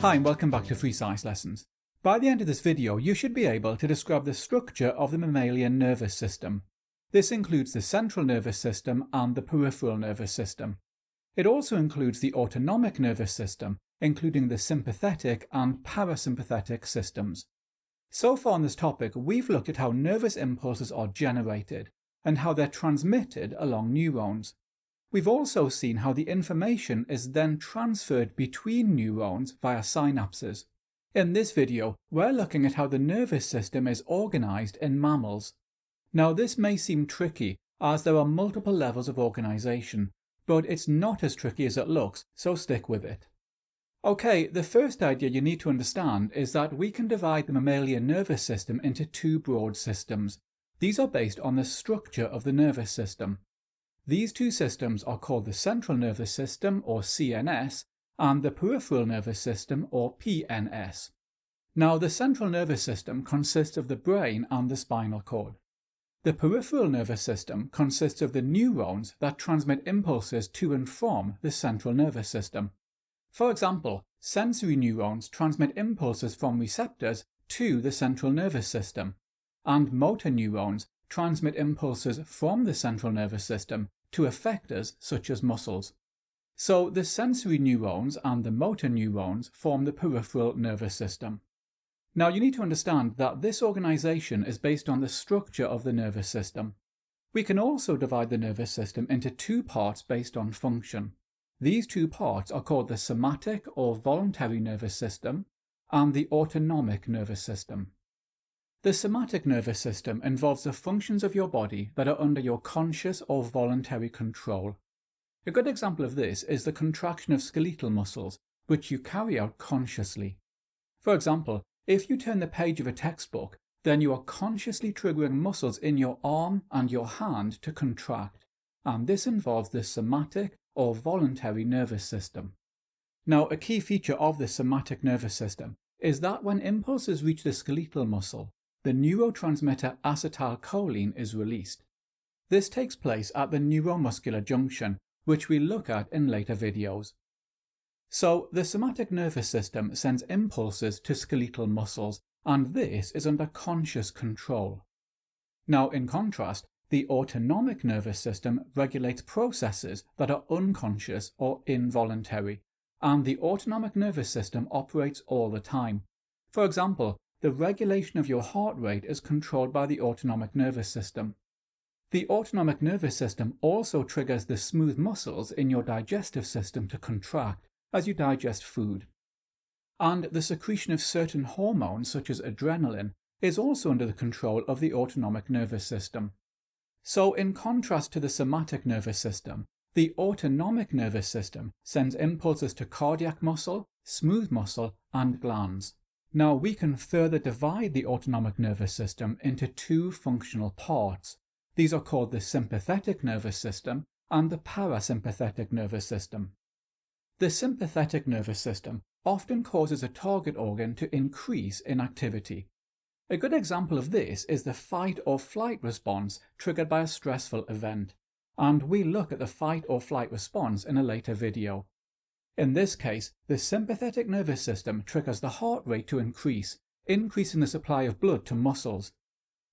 Hi and welcome back to Free Science Lessons. By the end of this video, you should be able to describe the structure of the mammalian nervous system. This includes the central nervous system and the peripheral nervous system. It also includes the autonomic nervous system, including the sympathetic and parasympathetic systems. So far on this topic, we've looked at how nervous impulses are generated and how they're transmitted along neurons. We've also seen how the information is then transferred between neurons via synapses. In this video, we're looking at how the nervous system is organized in mammals. Now this may seem tricky as there are multiple levels of organization, but it's not as tricky as it looks, so stick with it. Okay, the first idea you need to understand is that we can divide the mammalian nervous system into two broad systems. These are based on the structure of the nervous system. These two systems are called the central nervous system, or CNS, and the peripheral nervous system, or PNS. Now, the central nervous system consists of the brain and the spinal cord. The peripheral nervous system consists of the neurons that transmit impulses to and from the central nervous system. For example, sensory neurons transmit impulses from receptors to the central nervous system, and motor neurons transmit impulses from the central nervous system to effectors such as muscles. So the sensory neurons and the motor neurons form the peripheral nervous system. Now you need to understand that this organization is based on the structure of the nervous system. We can also divide the nervous system into two parts based on function. These two parts are called the somatic or voluntary nervous system and the autonomic nervous system. The somatic nervous system involves the functions of your body that are under your conscious or voluntary control. A good example of this is the contraction of skeletal muscles, which you carry out consciously. For example, if you turn the page of a textbook, then you are consciously triggering muscles in your arm and your hand to contract, and this involves the somatic or voluntary nervous system. Now, a key feature of the somatic nervous system is that when impulses reach the skeletal muscle, the neurotransmitter acetylcholine is released. This takes place at the neuromuscular junction, which we look at in later videos. So, the somatic nervous system sends impulses to skeletal muscles, and this is under conscious control. Now, in contrast, the autonomic nervous system regulates processes that are unconscious or involuntary, and the autonomic nervous system operates all the time. For example, the regulation of your heart rate is controlled by the autonomic nervous system. The autonomic nervous system also triggers the smooth muscles in your digestive system to contract as you digest food. And the secretion of certain hormones, such as adrenaline, is also under the control of the autonomic nervous system. So, in contrast to the somatic nervous system, the autonomic nervous system sends impulses to cardiac muscle, smooth muscle, and glands. Now we can further divide the autonomic nervous system into two functional parts. These are called the sympathetic nervous system and the parasympathetic nervous system. The sympathetic nervous system often causes a target organ to increase in activity. A good example of this is the fight or flight response triggered by a stressful event, and we look at the fight or flight response in a later video. In this case, the sympathetic nervous system triggers the heart rate to increase, increasing the supply of blood to muscles.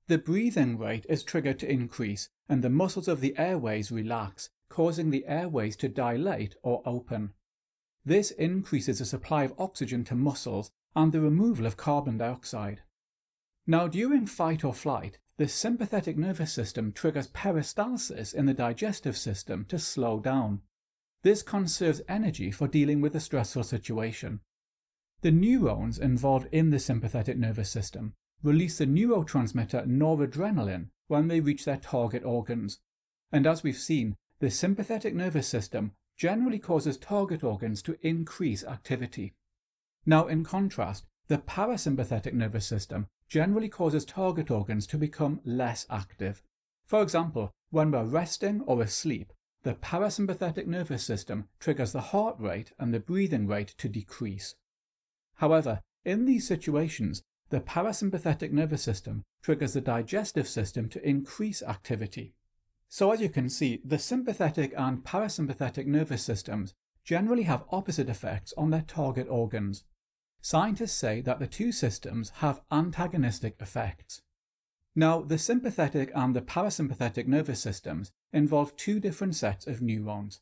The breathing rate is triggered to increase, and the muscles of the airways relax, causing the airways to dilate or open. This increases the supply of oxygen to muscles and the removal of carbon dioxide. Now, during fight or flight, the sympathetic nervous system triggers peristalsis in the digestive system to slow down. This conserves energy for dealing with a stressful situation. The neurons involved in the sympathetic nervous system release the neurotransmitter noradrenaline when they reach their target organs. And as we've seen, the sympathetic nervous system generally causes target organs to increase activity. Now, in contrast, the parasympathetic nervous system generally causes target organs to become less active. For example, when we're resting or asleep, the parasympathetic nervous system triggers the heart rate and the breathing rate to decrease. However, in these situations, the parasympathetic nervous system triggers the digestive system to increase activity. So as you can see, the sympathetic and parasympathetic nervous systems generally have opposite effects on their target organs. scientists say that the two systems have antagonistic effects. Now, the sympathetic and the parasympathetic nervous systems involve two different sets of neurons.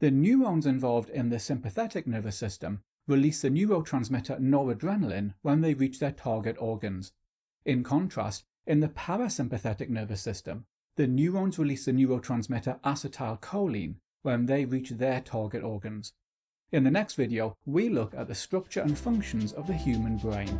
The neurons involved in the sympathetic nervous system release the neurotransmitter noradrenaline when they reach their target organs. In contrast, in the parasympathetic nervous system, the neurons release the neurotransmitter acetylcholine when they reach their target organs. In the next video, we look at the structure and functions of the human brain.